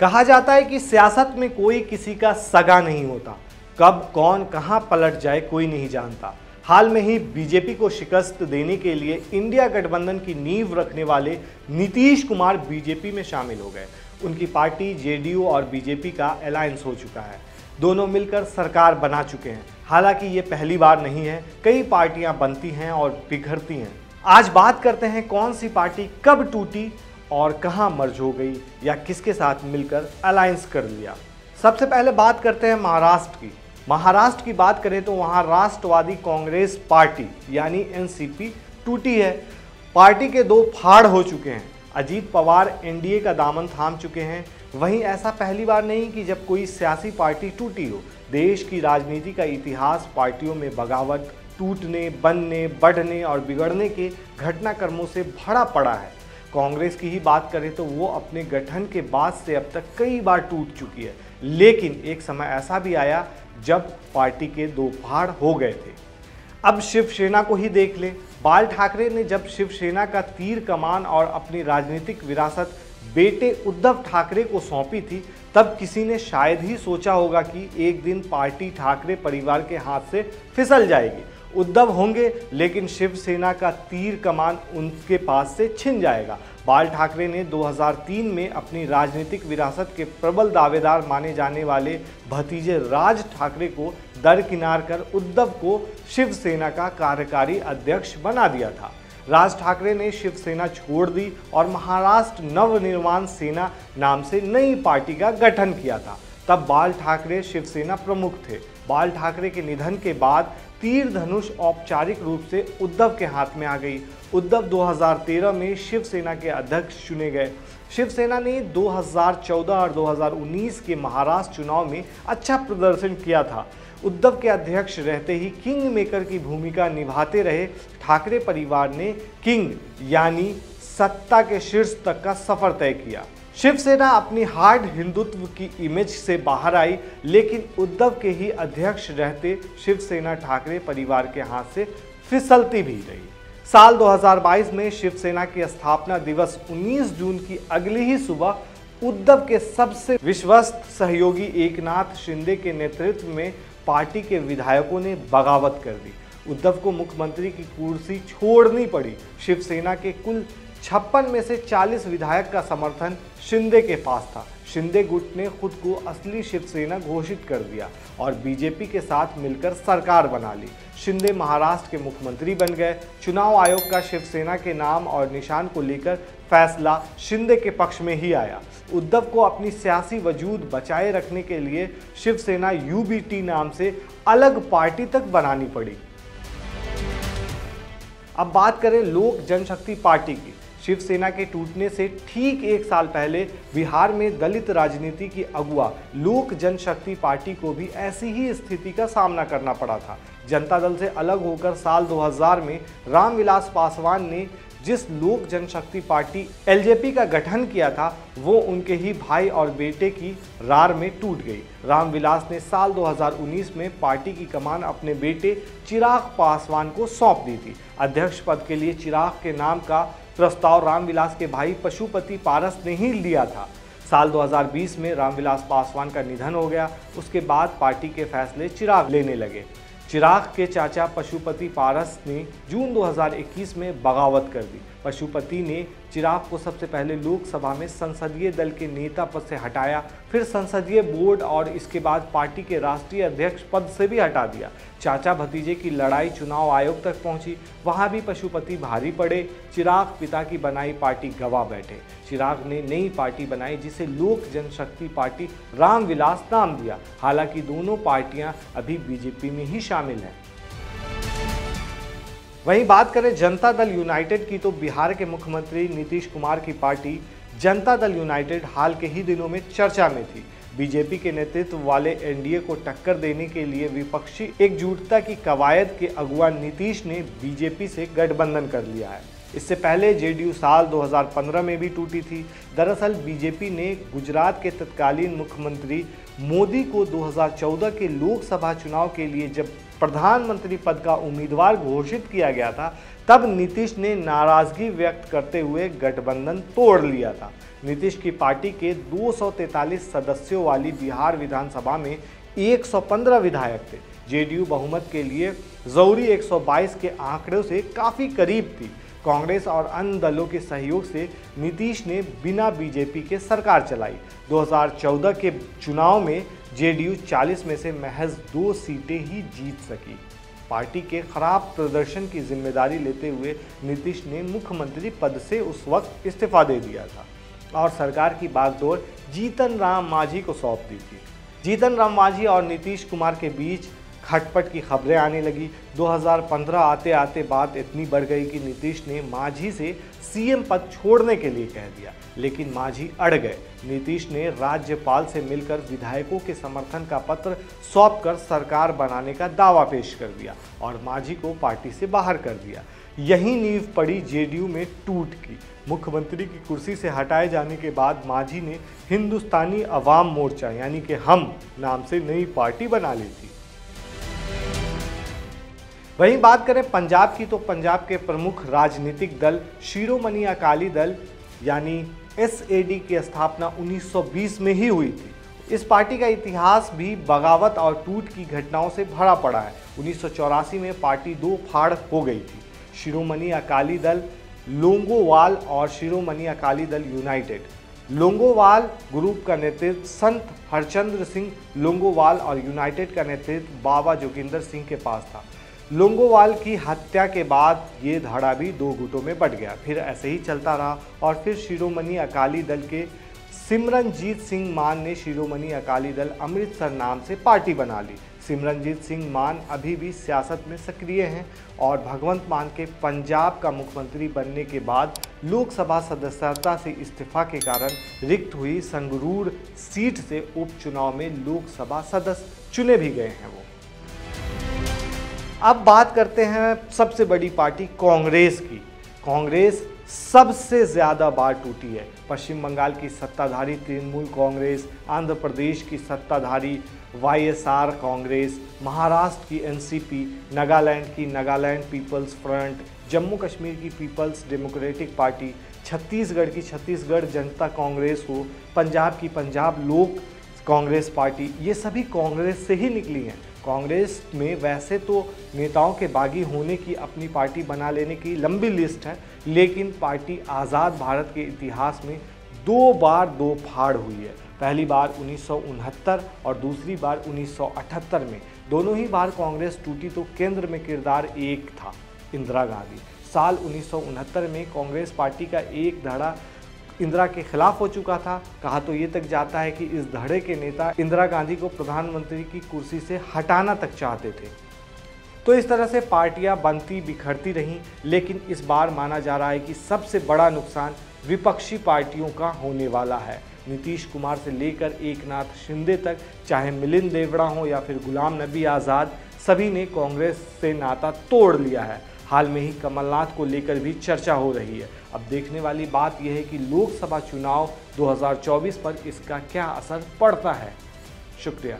कहा जाता है कि सियासत में कोई किसी का सगा नहीं होता। कब, कौन, कहाँ पलट जाए कोई नहीं जानता। हाल में ही बीजेपी को शिकस्त देने के लिए इंडिया गठबंधन की नींव रखने वाले नीतीश कुमार बीजेपी में शामिल हो गए। उनकी पार्टी, जेडीयू और बीजेपी का अलायंस हो चुका है। दोनों मिलकर सरकार बना चुके हैं। हालाँकि ये पहली बार नहीं है। कई पार्टियाँ बनती हैं और बिखरती हैं। आज बात करते हैं कौन सी पार्टी कब टूटी और कहाँ मर्ज हो गई या किसके साथ मिलकर अलायंस कर लिया। सबसे पहले बात करते हैं महाराष्ट्र की। महाराष्ट्र की बात करें तो वहाँ राष्ट्रवादी कांग्रेस पार्टी, यानी एनसीपी टूटी है। पार्टी के दो फाड़ हो चुके हैं। अजीत पवार एनडीए का दामन थाम चुके हैं। वहीं ऐसा पहली बार नहीं कि जब कोई सियासी पार्टी टूटी हो। देश की राजनीति का इतिहास पार्टियों में बगावत, टूटने, बनने, बढ़ने और बिगड़ने के घटनाक्रमों से भरा पड़ा है। कांग्रेस की ही बात करें तो वो अपने गठन के बाद से अब तक कई बार टूट चुकी है। लेकिन एक समय ऐसा भी आया जब पार्टी के दो फाड़ हो गए थे। अब शिवसेना को ही देख ले। बाल ठाकरे ने जब शिवसेना का तीर कमान और अपनी राजनीतिक विरासत बेटे उद्धव ठाकरे को सौंपी थी, तब किसी ने शायद ही सोचा होगा कि एक दिन पार्टी ठाकरे परिवार के हाथ से फिसल जाएगी। उद्धव होंगे, लेकिन शिवसेना का तीर कमान उनके पास से छिन जाएगा। बाल ठाकरे ने 2003 में अपनी राजनीतिक विरासत के प्रबल दावेदार माने जाने वाले भतीजे राज ठाकरे को दरकिनार कर उद्धव को शिवसेना का कार्यकारी अध्यक्ष बना दिया था। राज ठाकरे ने शिवसेना छोड़ दी और महाराष्ट्र नवनिर्माण सेना नाम से नई पार्टी का गठन किया था। तब बाल ठाकरे शिवसेना प्रमुख थे। बाल ठाकरे के निधन के बाद तीर धनुष औपचारिक रूप से उद्धव के हाथ में आ गई। उद्धव 2013 में शिवसेना के अध्यक्ष चुने गए। शिवसेना ने 2014 और 2019 के महाराष्ट्र चुनाव में अच्छा प्रदर्शन किया था। उद्धव के अध्यक्ष रहते ही किंग मेकर की भूमिका निभाते रहे। ठाकरे परिवार ने किंग यानी सत्ता के शीर्ष तक का सफ़र तय किया। शिवसेना अपनी हार्ड हिंदुत्व की इमेज से बाहर आई, लेकिन उद्धव के ही अध्यक्ष रहते शिवसेना ठाकरे परिवार के हाथ से फिसलती भी रही। साल 2022 में शिवसेना की स्थापना दिवस 19 जून की अगली ही सुबह उद्धव के सबसे विश्वस्त सहयोगी एकनाथ शिंदे के नेतृत्व में पार्टी के विधायकों ने बगावत कर दी। उद्धव को मुख्यमंत्री की कुर्सी छोड़नी पड़ी। शिवसेना के कुल छप्पन में से 40 विधायक का समर्थन शिंदे के पास था। शिंदे गुट ने खुद को असली शिवसेना घोषित कर दिया और बीजेपी के साथ मिलकर सरकार बना ली। शिंदे महाराष्ट्र के मुख्यमंत्री बन गए। चुनाव आयोग का शिवसेना के नाम और निशान को लेकर फैसला शिंदे के पक्ष में ही आया। उद्धव को अपनी सियासी वजूद बचाए रखने के लिए शिवसेना यूबीटी नाम से अलग पार्टी तक बनानी पड़ी। अब बात करें लोक जनशक्ति पार्टी की। शिवसेना के टूटने से ठीक एक साल पहले बिहार में दलित राजनीति की अगुआ लोक जनशक्ति पार्टी को भी ऐसी ही स्थिति का सामना करना पड़ा था। जनता दल से अलग होकर साल 2000 में रामविलास पासवान ने जिस लोक जनशक्ति पार्टी एलजेपी का गठन किया था, वो उनके ही भाई और बेटे की रार में टूट गई। रामविलास ने साल 2019 में पार्टी की कमान अपने बेटे चिराग पासवान को सौंप दी थी। अध्यक्ष पद के लिए चिराग के नाम का प्रस्ताव रामविलास के भाई पशुपति पारस ने ही लिया था। साल 2020 में रामविलास पासवान का निधन हो गया। उसके बाद पार्टी के फैसले चिराग लेने लगे। चिराग के चाचा पशुपति पारस ने जून 2021 में बगावत कर दी। पशुपति ने चिराग को सबसे पहले लोकसभा में संसदीय दल के नेता पद से हटाया, फिर संसदीय बोर्ड और इसके बाद पार्टी के राष्ट्रीय अध्यक्ष पद से भी हटा दिया। चाचा भतीजे की लड़ाई चुनाव आयोग तक पहुँची, वहाँ भी पशुपति भारी पड़े, चिराग पिता की बनाई पार्टी गवा बैठे। चिराग ने नई पार्टी बनाई जिसे लोक जनशक्ति पार्टी रामविलास नाम दिया। हालाँकि दोनों पार्टियाँ अभी बीजेपी में ही शामिल हैं। वहीं बात करें जनता दल यूनाइटेड की तो बिहार के मुख्यमंत्री नीतीश कुमार की पार्टी जनता दल यूनाइटेड हाल के ही दिनों में चर्चा में थी। बीजेपी के नेतृत्व वाले एनडीए को टक्कर देने के लिए विपक्षी एकजुटता की कवायद के अगुआ नीतीश ने बीजेपी से गठबंधन कर लिया है। इससे पहले जेडीयू साल 2015 में भी टूटी थी। दरअसल बीजेपी ने गुजरात के तत्कालीन मुख्यमंत्री मोदी को 2014 के लोकसभा चुनाव के लिए जब प्रधानमंत्री पद का उम्मीदवार घोषित किया गया था, तब नीतीश ने नाराज़गी व्यक्त करते हुए गठबंधन तोड़ लिया था। नीतीश की पार्टी के 243 सदस्यों वाली बिहार विधानसभा में 115 विधायक थे। जेडीयू बहुमत के लिए ज़रूरी 122 के आंकड़ों से काफ़ी करीब थी। कांग्रेस और अन्य दलों के सहयोग से नीतीश ने बिना बीजेपी के सरकार चलाई। 2014 के चुनाव में जेडीयू 40 में से महज दो सीटें ही जीत सकी। पार्टी के खराब प्रदर्शन की ज़िम्मेदारी लेते हुए नीतीश ने मुख्यमंत्री पद से उस वक्त इस्तीफा दे दिया था और सरकार की बागडोर जीतन राम मांझी को सौंप दी थी। जीतन राम मांझी और नीतीश कुमार के बीच खटपट की खबरें आने लगी। 2015 आते आते बात इतनी बढ़ गई कि नीतीश ने माझी से सीएम पद छोड़ने के लिए कह दिया, लेकिन माझी अड़ गए। नीतीश ने राज्यपाल से मिलकर विधायकों के समर्थन का पत्र सौंप कर सरकार बनाने का दावा पेश कर दिया और माझी को पार्टी से बाहर कर दिया। यही नींव पड़ी जेडीयू में टूट की। मुख्यमंत्री की कुर्सी से हटाए जाने के बाद माझी ने हिंदुस्तानी अवाम मोर्चा, यानी कि हम, नाम से नई पार्टी बना ली थी। वहीं बात करें पंजाब की तो पंजाब के प्रमुख राजनीतिक दल शिरोमणि अकाली दल, यानी एसएडी की स्थापना 1920 में ही हुई थी। इस पार्टी का इतिहास भी बगावत और टूट की घटनाओं से भरा पड़ा है। उन्नीस सौ चौरासी में पार्टी दो फाड़ हो गई थी। शिरोमणि अकाली दल, लोंगोवाल और शिरोमणि अकाली दल यूनाइटेड। लोंगोवाल ग्रुप का नेतृत्व संत हरचंद्र सिंह लोंगोवाल और यूनाइटेड का नेतृत्व बाबा जोगिंदर सिंह के पास था। लोंगोवाल की हत्या के बाद ये धाड़ा भी दो गुटों में बट गया। फिर ऐसे ही चलता रहा और फिर शिरोमणि अकाली दल के सिमरनजीत सिंह मान ने शिरोमणि अकाली दल अमृतसर नाम से पार्टी बना ली। सिमरनजीत सिंह मान अभी भी सियासत में सक्रिय हैं और भगवंत मान के पंजाब का मुख्यमंत्री बनने के बाद लोकसभा सदस्यता से इस्तीफा के कारण रिक्त हुई संगरूर सीट से उपचुनाव में लोकसभा सदस्य चुने भी गए हैं वो। अब बात करते हैं सबसे बड़ी पार्टी, कांग्रेस की। कांग्रेस सबसे ज़्यादा बार टूटी है। पश्चिम बंगाल की सत्ताधारी तृणमूल कांग्रेस, आंध्र प्रदेश की सत्ताधारी वाईएसआर कांग्रेस, महाराष्ट्र की एनसीपी नागालैंड की नागालैंड पीपल्स फ्रंट, जम्मू कश्मीर की पीपल्स डेमोक्रेटिक पार्टी, छत्तीसगढ़ की छत्तीसगढ़ जनता कांग्रेस हो, पंजाब की पंजाब लोक कांग्रेस पार्टी, ये सभी कांग्रेस से ही निकली हैं। कांग्रेस में वैसे तो नेताओं के बागी होने की अपनी पार्टी बना लेने की लंबी लिस्ट है, लेकिन पार्टी आज़ाद भारत के इतिहास में दो बार दो फाड़ हुई है। पहली बार उन्नीस सौ उनहत्तर और दूसरी बार 1978 में। दोनों ही बार कांग्रेस टूटी तो केंद्र में किरदार एक था, इंदिरा गांधी। साल उन्नीस सौ उनहत्तर में कांग्रेस पार्टी का एक धड़ा इंदिरा के खिलाफ हो चुका था। कहा तो ये तक जाता है कि इस धड़े के नेता इंदिरा गांधी को प्रधानमंत्री की कुर्सी से हटाना तक चाहते थे। तो इस तरह से पार्टियाँ बनती, बिखरती रहीं, लेकिन इस बार माना जा रहा है कि सबसे बड़ा नुकसान विपक्षी पार्टियों का होने वाला है। नीतीश कुमार से लेकर एक नाथ शिंदे तक, चाहे मिलिंद देवड़ा हो या फिर गुलाम नबी आज़ाद, सभी ने कांग्रेस से नाता तोड़ लिया है। हाल में ही कमलनाथ को लेकर भी चर्चा हो रही है। अब देखने वाली बात यह है कि लोकसभा चुनाव 2024 पर इसका क्या असर पड़ता है। शुक्रिया।